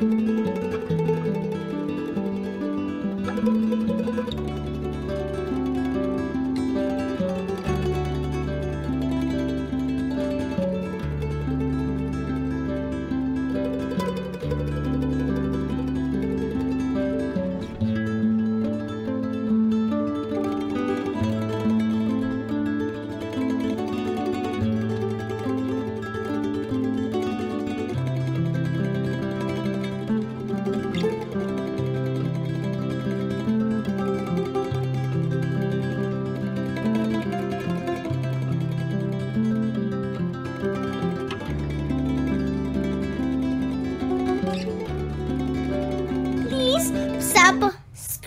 Thank you.